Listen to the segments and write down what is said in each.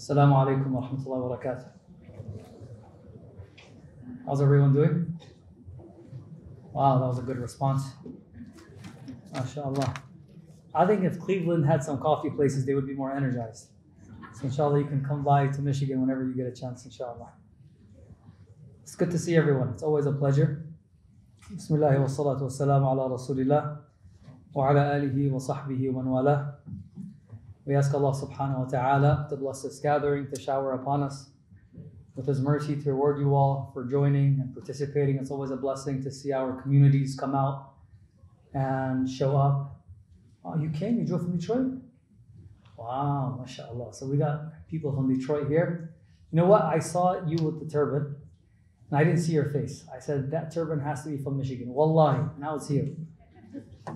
Assalamu alaikum wa rahmatullahi wa barakatuh. How's everyone doing? Wow, that was a good response. MashaAllah. I think if Cleveland had some coffee places, they would be more energized. So inshallah, you can come by to Michigan whenever you get a chance, inshallah. It's good to see everyone. It's always a pleasure. Bismillah wa salatu wa salam ala rasulillah wa ala alihi wa sahbihi wa man. We ask Allah subhanahu wa ta'ala to bless this gathering, to shower upon us with His mercy, to reward you all for joining and participating. It's always a blessing to see our communities come out and show up. Oh, you came? You drove from Detroit? Wow, mashallah. So we got people from Detroit here. You know what? I saw you with the turban and I didn't see your face. I said, that turban has to be from Michigan. Wallahi. Now it's here.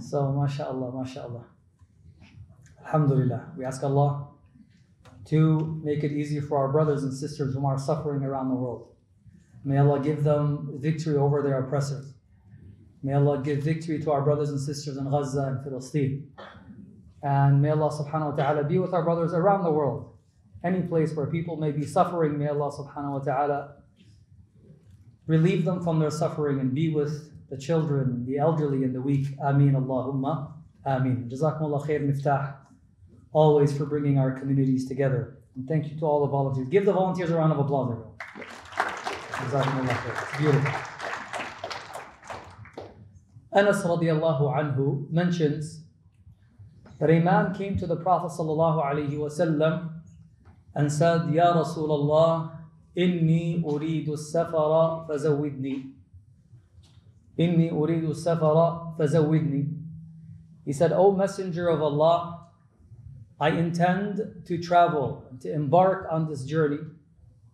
So, mashallah, mashallah. Alhamdulillah. We ask Allah to make it easy for our brothers and sisters who are suffering around the world. May Allah give them victory over their oppressors. May Allah give victory to our brothers and sisters in Gaza and Palestine. And may Allah subhanahu wa ta'ala be with our brothers around the world. Any place where people may be suffering, may Allah subhanahu wa ta'ala relieve them from their suffering and be with the children, the elderly, and the weak. Ameen Allahumma. Ameen. Jazakumullah khair Miftaah. Always for bringing our communities together. And thank you to all the volunteers. Give the volunteers a round of applause, everyone. It's beautiful. Anas radiallahu anhu mentions that a man came to the Prophet sallallahu alaihi wasallam and said, Ya Rasulullah, inni uridu safara fazawidni. Inni uridu safara fazawidni. He said, O Messenger of Allah, I intend to travel, to embark on this journey,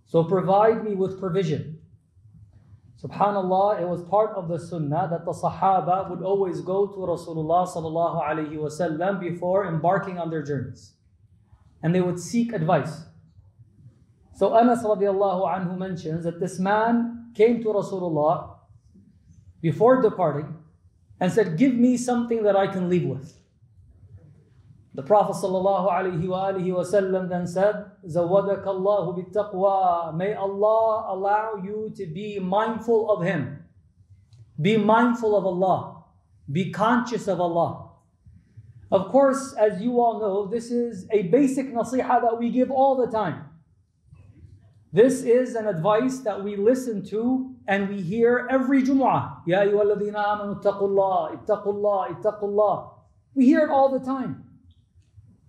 so provide me with provision. Subhanallah, it was part of the sunnah that the Sahaba would always go to Rasulullah before embarking on their journeys. And they would seek advice. So Anas radiallahu anhu mentions that this man came to Rasulullah before departing and said, Give me something that I can leave with. The Prophet ﷺ then said, زَوَّدَكَ اللَّهُ بِالتَّقْوَى May Allah allow you to be mindful of Him. Be mindful of Allah. Be conscious of Allah. Of course, as you all know, this is a basic nasiha that we give all the time. This is an advice that we listen to and we hear every Jumu'ah. Ya ayyuhalladhina amanu ittaqullah, ittaqullah, ittaqullah. We hear it all the time.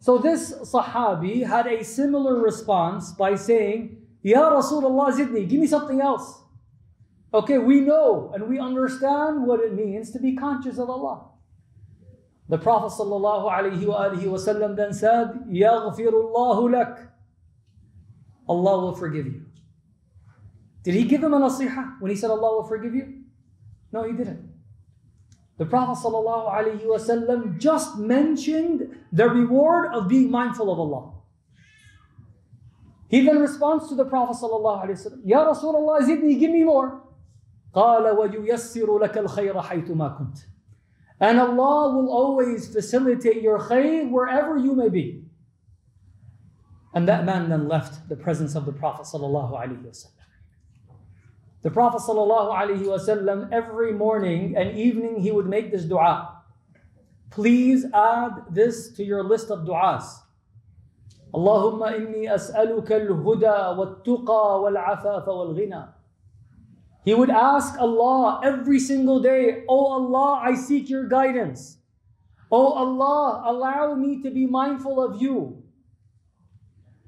So this Sahabi had a similar response by saying, Ya Rasulullah zidni, give me something else. Okay, we know and we understand what it means to be conscious of Allah. The Prophet ﷺ then said, Yaghfirullahu lak. Allah will forgive you. Did he give him a nasiha when he said Allah will forgive you? No, he didn't. The Prophet ﷺ just mentioned the reward of being mindful of Allah. He then responds to the Prophet ﷺ, Ya Rasulullah, zidni, give me more. قال وييسر لك الخير حيثما كنت. And Allah will always facilitate your khayr wherever you may be. And that man then left the presence of the Prophet ﷺ. The Prophet ﷺ, every morning and evening, he would make this dua. Please add this to your list of du'as. Allahumma inni as'aluka al-huda wal-tuqa wal-afafa wal-ghina. He would ask Allah every single day, Oh Allah, I seek your guidance. Oh Allah, allow me to be mindful of you.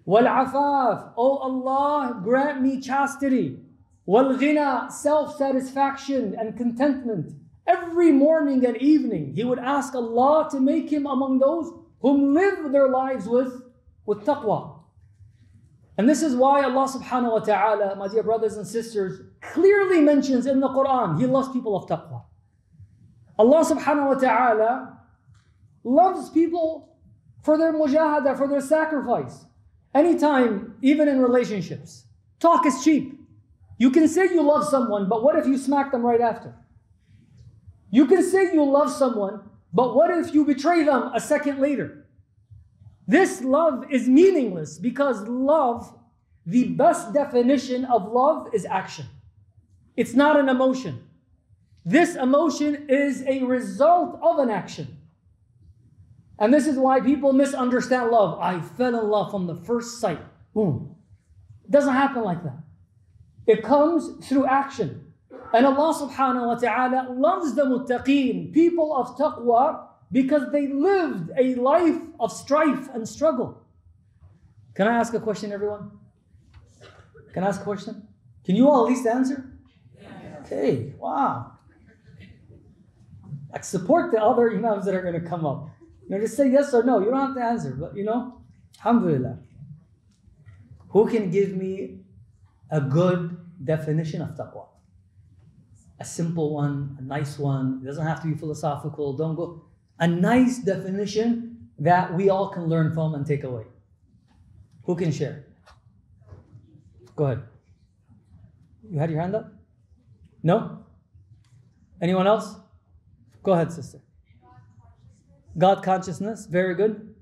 Wal-afaf, Oh Allah, grant me chastity. Wal-ghina, self-satisfaction and contentment. Every morning and evening, he would ask Allah to make him among those whom live their lives with, with taqwa. And this is why Allah subhanahu wa ta'ala, my dear brothers and sisters, clearly mentions in the Quran, He loves people of taqwa. Allah subhanahu wa ta'ala loves people for their mujahada, for their sacrifice. Anytime, even in relationships, talk is cheap. You can say you love someone, but what if you smack them right after? You can say you love someone, but what if you betray them a second later? This love is meaningless because love, the best definition of love is action. It's not an emotion. This emotion is a result of an action. And this is why people misunderstand love. I fell in love from the first sight. Boom. It doesn't happen like that. It comes through action. And Allah subhanahu wa ta'ala loves the muttaqeen, people of taqwa, because they lived a life of strife and struggle. Can I ask a question, everyone? Can I ask a question? Can you all at least answer? Okay, wow. I support the other imams that are going to come up. You know, just say yes or no. You don't have to answer, but you know, alhamdulillah. Who can give me a good definition of taqwa? A simple one, a nice one. It doesn't have to be philosophical. Don't go. A nice definition that we all can learn from and take away. Who can share? Go ahead. You had your hand up? No? Anyone else? Go ahead, sister. God consciousness, very good.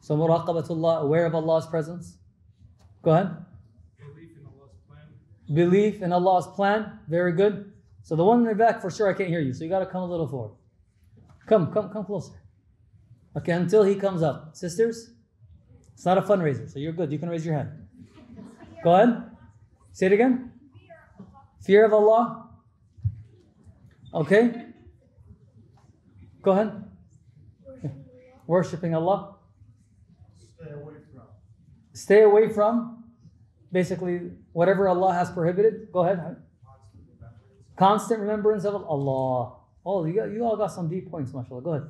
So muraqabatullah, aware of Allah's presence. Go ahead. Belief in Allah's plan. Belief in Allah's plan, very good. So the one in the back, for sure, I can't hear you. So you got to come a little forward. Come, come, come closer. Okay, until he comes up. Sisters, it's not a fundraiser, so you're good. You can raise your hand. Go ahead. Say it again. Fear of Allah. Okay. Go ahead. Worshipping Allah. Stay away from. Stay away from, basically, whatever Allah has prohibited. Go ahead. Constant remembrance of Allah. Oh, you, got, you all got some deep points, mashallah. Go ahead.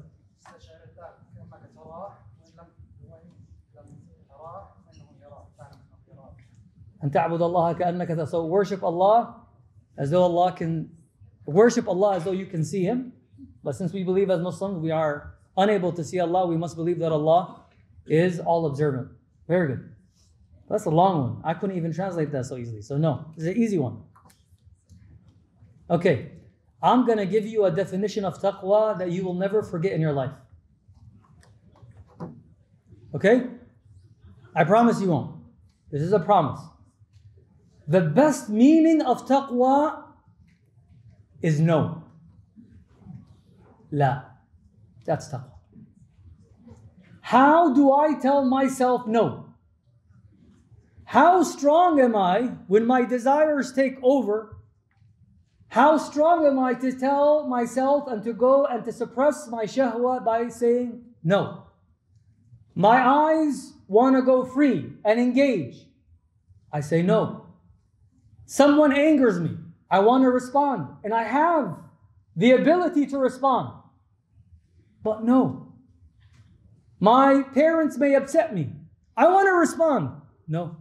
And Allah So worship Allah as though Allah can, worship Allah as though you can see Him. But since we believe as Muslims, we are unable to see Allah, we must believe that Allah is all observant. Very good. That's a long one. I couldn't even translate that so easily. So no, it's an easy one. Okay, I'm gonna give you a definition of taqwa that you will never forget in your life. Okay? I promise you won't. This is a promise. The best meaning of taqwa is no. La. That's taqwa. How do I tell myself no? How strong am I when my desires take over? How strong am I to tell myself and to go and to suppress my shahwa by saying no? My eyes want to go free and engage. I say no. Someone angers me. I want to respond. And I have the ability to respond. But no. My parents may upset me. I want to respond. No.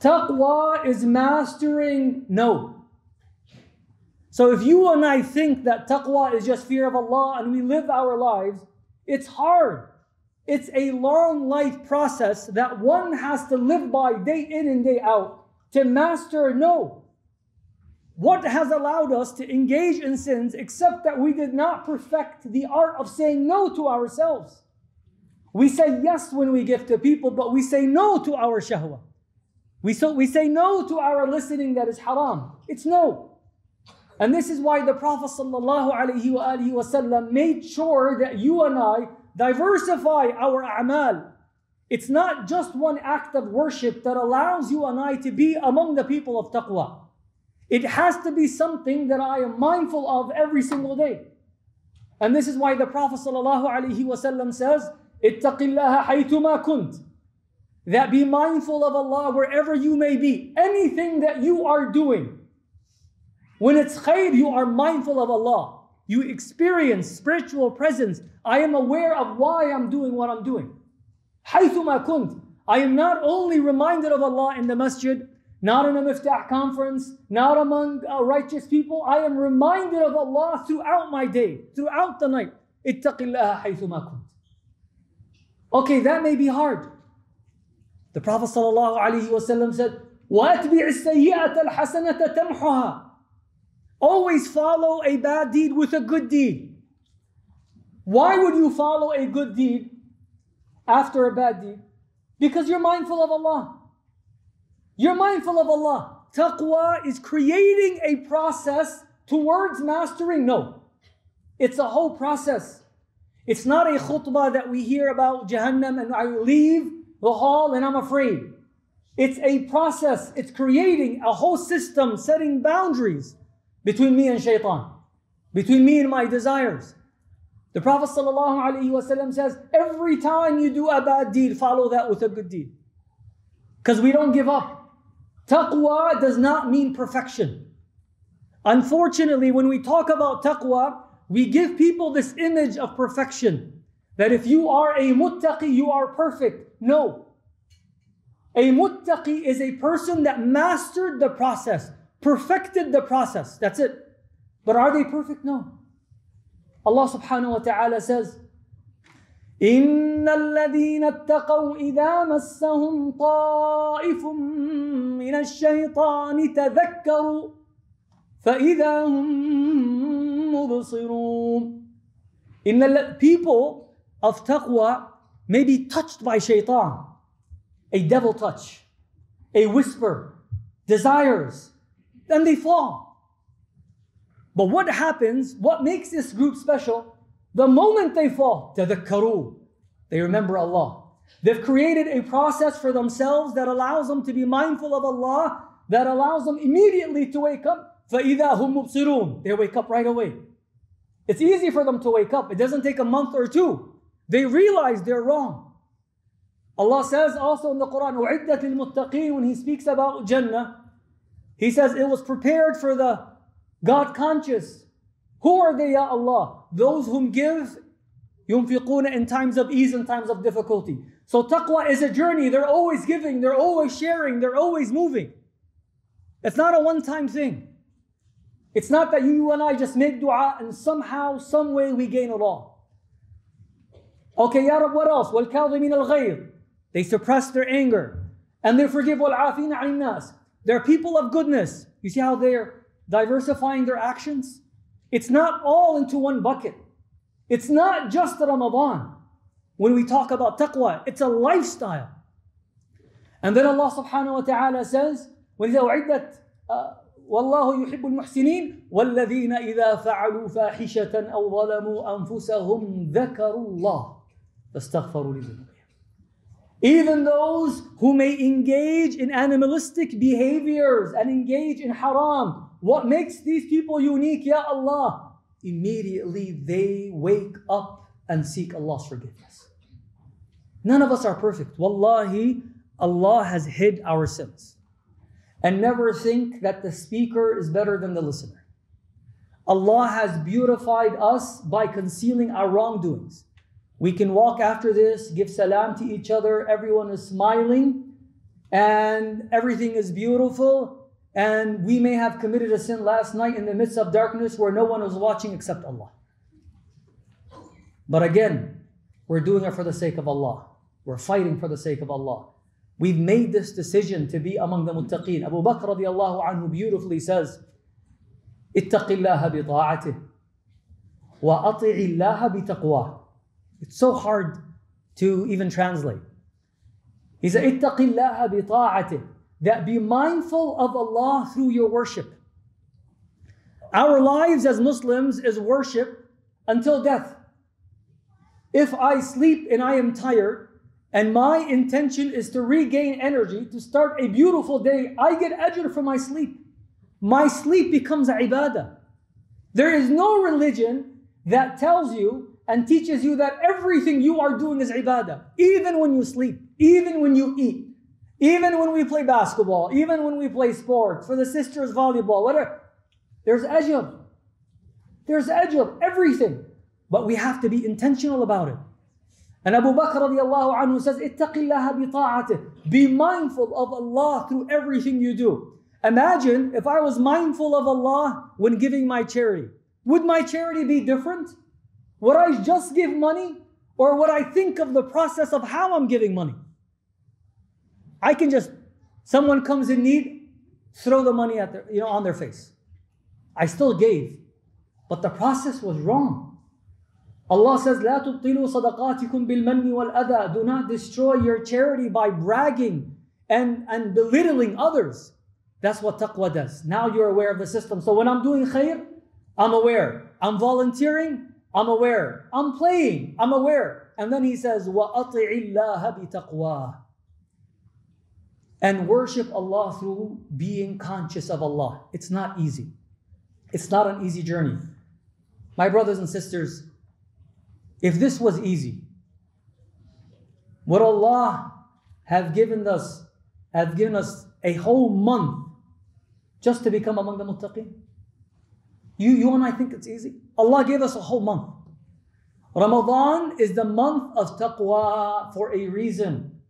Taqwa is mastering no. So if you and I think that taqwa is just fear of Allah and we live our lives, it's hard. It's a long life process that one has to live by day in and day out to master no. What has allowed us to engage in sins except that we did not perfect the art of saying no to ourselves? We say yes when we give to people, but we say no to our shahwa. We, so, we say no to our listening that is haram. It's no. And this is why the Prophet ﷺ made sure that you and I diversify our a'mal. It's not just one act of worship that allows you and I to be among the people of taqwa. It has to be something that I am mindful of every single day. And this is why the Prophet ﷺ says, اتق الله حيثما كنت that be mindful of Allah wherever you may be. Anything that you are doing, when it's khayr, you are mindful of Allah. You experience spiritual presence. I am aware of why I'm doing what I'm doing. حيثما I am not only reminded of Allah in the masjid, not in a Miftaah conference, not among uh, righteous people. I am reminded of Allah throughout my day, throughout the night. Ittaqillaha الله حيثما Okay, that may be hard. The Prophet ﷺ said, وَأَتْبِعِ السَّيِّئَةَ الْحَسَنَةَ تَمْحُهَا Always follow a bad deed with a good deed. Why would you follow a good deed after a bad deed? Because you're mindful of Allah. You're mindful of Allah. Taqwa is creating a process towards mastering. No, it's a whole process. It's not a khutbah that we hear about Jahannam and I leave the hall and I'm afraid. It's a process. It's creating a whole system, setting boundaries between me and shaitan, between me and my desires. The Prophet ﷺ says, every time you do a bad deed, follow that with a good deed. Because we don't give up. Taqwa does not mean perfection. Unfortunately, when we talk about taqwa, we give people this image of perfection That if you are a muttaqi, you are perfect. No. A muttaqi is a person that mastered the process, perfected the process. That's it. But are they perfect? No. Allah subhanahu wa ta'ala says, إن الذين اتقوا إذا مسهم طائف من الشيطان تذكروا فإذا هم مبصرون In the people of taqwa may be touched by shaitan, a devil touch, a whisper, desires, then they fall. But what happens, what makes this group special? The moment they fall, tadhakkaru, they remember Allah. They've created a process for themselves that allows them to be mindful of Allah, that allows them immediately to wake up. فَإِذَا هُمْ مُبْصِرُونَ They wake up right away. It's easy for them to wake up. It doesn't take a month or two. They realize they're wrong. Allah says also in the Quran, وَعِدَّةِ الْمُتَّقِينَ When He speaks about Jannah, He says it was prepared for the God conscious. Who are they, Ya Allah? Those whom give ينفقون in times of ease and times of difficulty. So taqwa is a journey. They're always giving, they're always sharing, they're always moving. It's not a one-time thing. It's not that you and I just make dua and somehow, some way we gain it all. Okay, Ya Rab, what else? وَالْكَاظِمِينَ الْغَيْظِ They suppress their anger. And they forgive وَالْعَافِينَ عَنِ النَّاسِ They're people of goodness. You see how they're diversifying their actions? It's not all into one bucket. It's not just Ramadan. When we talk about taqwa, it's a lifestyle. And then Allah subhanahu wa ta'ala says, when he says, والله يحب المحسنين والذين إذا فعلوا فاحشة أو ظلموا أنفسهم ذكروا الله فاستغفروا لذنوبهم even those who may engage in animalistic behaviors and engage in haram, what makes these people unique, Ya Allah? Immediately they wake up and seek Allah's forgiveness. None of us are perfect. Wallahi, Allah has hid our sins and never think that the speaker is better than the listener. Allah has beautified us by concealing our wrongdoings. We can walk after this, give salam to each other, everyone is smiling, and everything is beautiful. And we may have committed a sin last night in the midst of darkness where no one was watching except Allah. But again, we're doing it for the sake of Allah. We're fighting for the sake of Allah. We've made this decision to be among the muttaqeen. Abu Bakr radiallahu anhu beautifully says, اتق الله بطاعته وأطع الله بتقواه. It's so hard to even translate. He said, اتق الله بطاعته. That be mindful of Allah through your worship. Our lives as Muslims is worship until death. If I sleep and I am tired, and my intention is to regain energy to start a beautiful day, I get ajr for my sleep. My sleep becomes a ibadah. There is no religion that tells you and teaches you that everything you are doing is ibadah. Even when you sleep, even when you eat, even when we play basketball, even when we play sports, for the sisters, volleyball, whatever. There's ajr. There's ajr, everything. But we have to be intentional about it. And Abu Bakr radiallahu anhu says, Ittaqillaha bita'atih. Be mindful of Allah through everything you do. Imagine if I was mindful of Allah when giving my charity. Would my charity be different? Would I just give money? Or would I think of the process of how I'm giving money? I can just, someone comes in need, throw the money at their, you know, on their face. I still gave, but the process was wrong. Allah says, لا تبطلوا صدقاتكم بالمن والأذى. Do not destroy your charity by bragging and, and belittling others. That's what taqwa does. Now you're aware of the system. So when I'm doing khair, I'm aware. I'm volunteering, I'm aware. I'm playing, I'm aware. And then he says, وَأَطِعِ اللَّهَ بِتَقْوَى And worship Allah through being conscious of Allah. It's not easy. It's not an easy journey. My brothers and sisters, if this was easy, would Allah have given us have given us a whole month just to become among the muttaqin? You, you and I think it's easy. Allah gave us a whole month. Ramadan is the month of taqwa for a reason.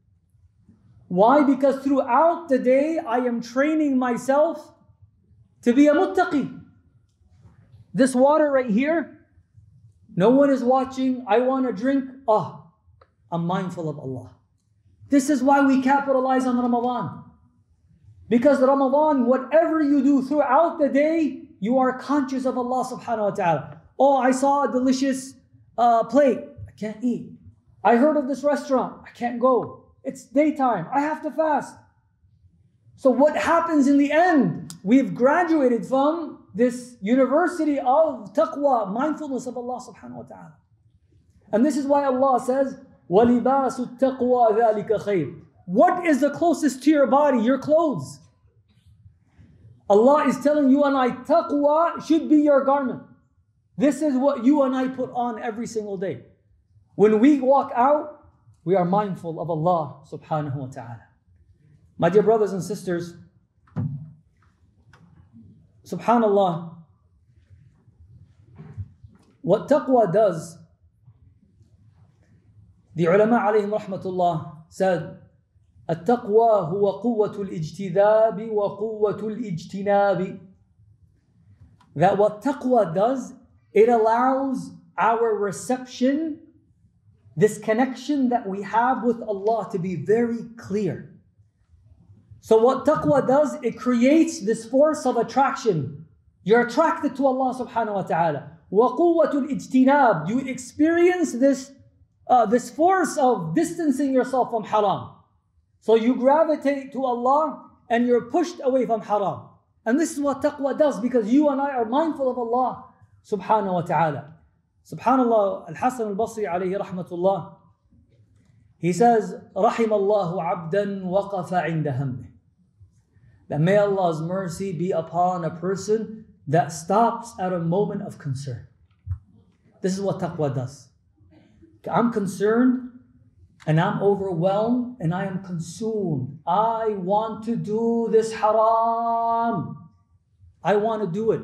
Why? Because throughout the day I am training myself to be a muttaqi. This water right here, no one is watching. I want to drink. Ah, oh, I'm mindful of Allah. This is why we capitalize on Ramadan. Because Ramadan, whatever you do throughout the day, you are conscious of Allah subhanahu wa ta'ala. Oh, I saw a delicious uh, plate. I can't eat. I heard of this restaurant. I can't go. It's daytime. I have to fast. So, what happens in the end? We've graduated from this university of taqwa, mindfulness of Allah subhanahu wa ta'ala. And this is why Allah says, وَلِبَاسُ التَّقْوَى ذَلِكَ خَيْرٌ What is the closest to your body? Your clothes. Allah is telling you and I, taqwa should be your garment. This is what you and I put on every single day. When we walk out, we are mindful of Allah subhanahu wa ta'ala. My dear brothers and sisters, subhanallah, what taqwa does, the ulama alayhim rahmatullah said, التقوى هو قوة الاجتذاب وقوة الاجتناب. That what taqwa does, it allows our reception, this connection that we have with Allah to be very clear. So what taqwa does, it creates this force of attraction. You're attracted to Allah subhanahu wa ta'ala. وَقُوَّةُ الْإِجْتِنَابِ You experience this, uh, this force of distancing yourself from haram. So you gravitate to Allah and you're pushed away from haram. And this is what taqwa does because you and I are mindful of Allah subhanahu wa ta'ala. Subhanallah, Al-Hasan al-Basri alayhi rahmatullah, he says, رحم الله عبدا وقف عند همه. That may Allah's mercy be upon a person that stops at a moment of concern. This is what taqwa does. I'm concerned and I'm overwhelmed and I am consumed. I want to do this haram. I want to do it.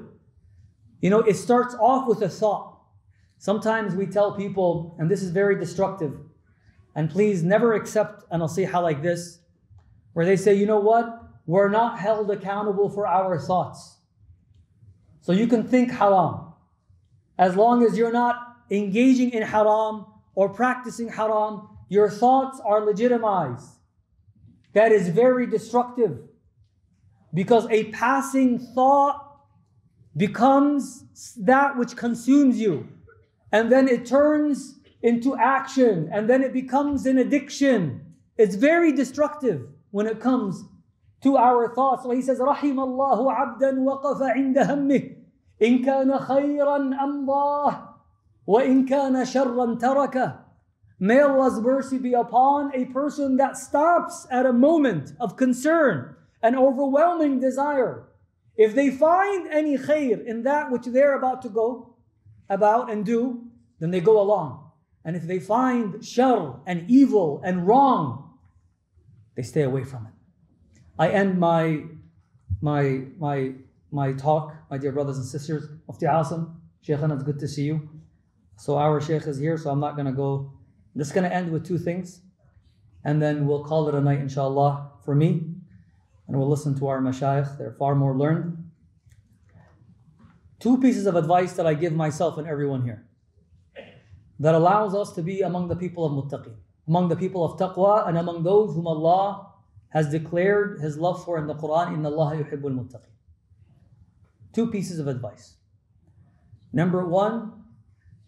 You know, it starts off with a thought. Sometimes we tell people, and this is very destructive, and please never accept an nasiha like this, where they say, you know what? We're not held accountable for our thoughts. So you can think haram. As long as you're not engaging in haram or practicing haram, your thoughts are legitimized. That is very destructive because a passing thought becomes that which consumes you and then it turns into action and then it becomes an addiction. It's very destructive when it comes to our thoughts. So he says, رحم الله عبدا وقف عند همه إن كان خيرا أمضاه وإن كان شرا تركه May Allah's mercy be upon a person that stops at a moment of concern and overwhelming desire. If they find any khair in that which they're about to go about and do, then they go along. And if they find shar and evil and wrong, they stay away from it. I end my my my my talk, my dear brothers and sisters. Mufti Aasim, Shaykhana, it's good to see you. So our Shaykh is here, so I'm not gonna go I'm just going to end with two things, and then we'll call it a night, inshallah, for me. And we'll listen to our mashayikh, they're far more learned. Two pieces of advice that I give myself and everyone here that allows us to be among the people of muttaqi, among the people of taqwa, and among those whom Allah has declared His love for in the Quran, in Allah yuhibbul muttaqi. Two pieces of advice. Number one,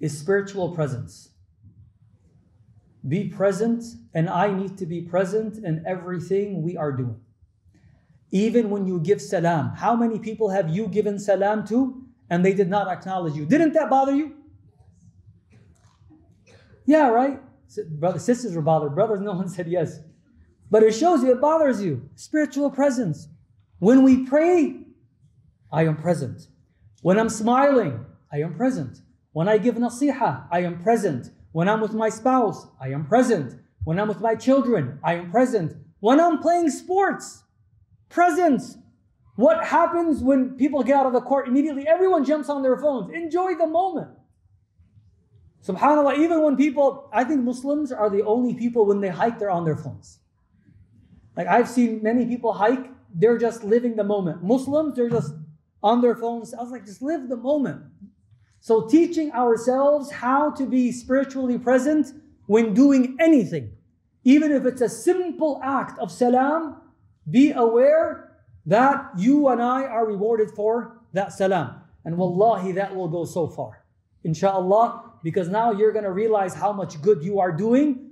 is spiritual presence. Be present, and I need to be present in everything we are doing. Even when you give salam, how many people have you given salam to and they did not acknowledge you? Didn't that bother you? Yeah, right? Brother, sisters were bothered. Brothers, no one said yes. But it shows you it bothers you. Spiritual presence. When we pray, I am present. When I'm smiling, I am present. When I give nasiha, I am present. When I'm with my spouse, I am present. When I'm with my children, I am present. When I'm playing sports, presence. What happens when people get out of the court? Immediately everyone jumps on their phones. Enjoy the moment. SubhanAllah, even when people, I think Muslims are the only people when they hike, they're on their phones. Like I've seen many people hike, they're just living the moment. Muslims, they're just on their phones. I was like, just live the moment. So teaching ourselves how to be spiritually present when doing anything, even if it's a simple act of salam, be aware that you and I are rewarded for that salam. And wallahi, that will go so far. Insha'Allah, because now you're going to realize how much good you are doing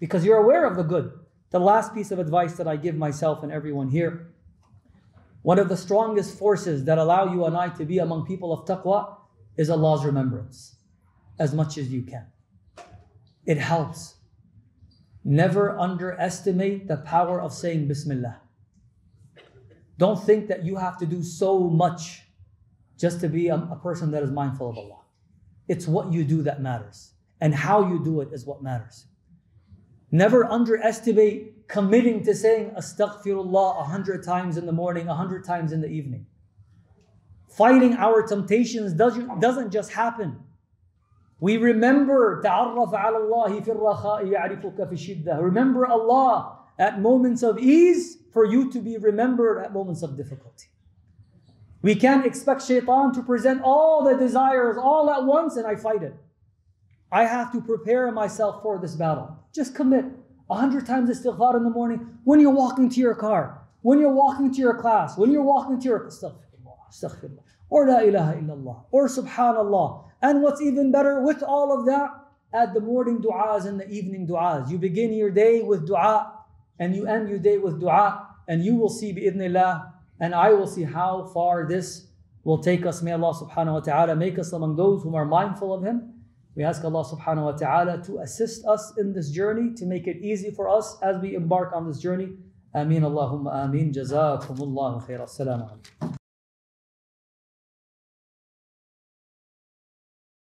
because you're aware of the good. The last piece of advice that I give myself and everyone here one of the strongest forces that allow you and I to be among people of taqwa is Allah's remembrance as much as you can. It helps. Never underestimate the power of saying Bismillah. Don't think that you have to do so much just to be a, a person that is mindful of Allah. It's what you do that matters, and how you do it is what matters. Never underestimate committing to saying astaghfirullah a hundred times in the morning, a hundred times in the evening. Fighting our temptations doesn't, doesn't just happen. We remember تعرف على الله في الرخاء يعرفك في الشدة. Remember Allah at moments of ease for you to be remembered at moments of difficulty. We can't expect shaitan to present all the desires all at once and I fight it. I have to prepare myself for this battle. Just commit a hundred times istighfar in the morning when you're walking to your car, when you're walking to your class, when you're walking to your astaghfirullah, astaghfirullah, or la ilaha illallah, or subhanallah. And what's even better with all of that, add the morning du'as and the evening du'as. You begin your day with du'a and you end your day with du'a and you will see bi'idhnillah and I will see how far this will take us. May Allah subhanahu wa ta'ala make us among those who are mindful of Him. We ask Allah subhanahu wa ta'ala to assist us in this journey, to make it easy for us as we embark on this journey. Ameen Allahumma ameen. Jazakumullahu khair. Assalamu alaikum.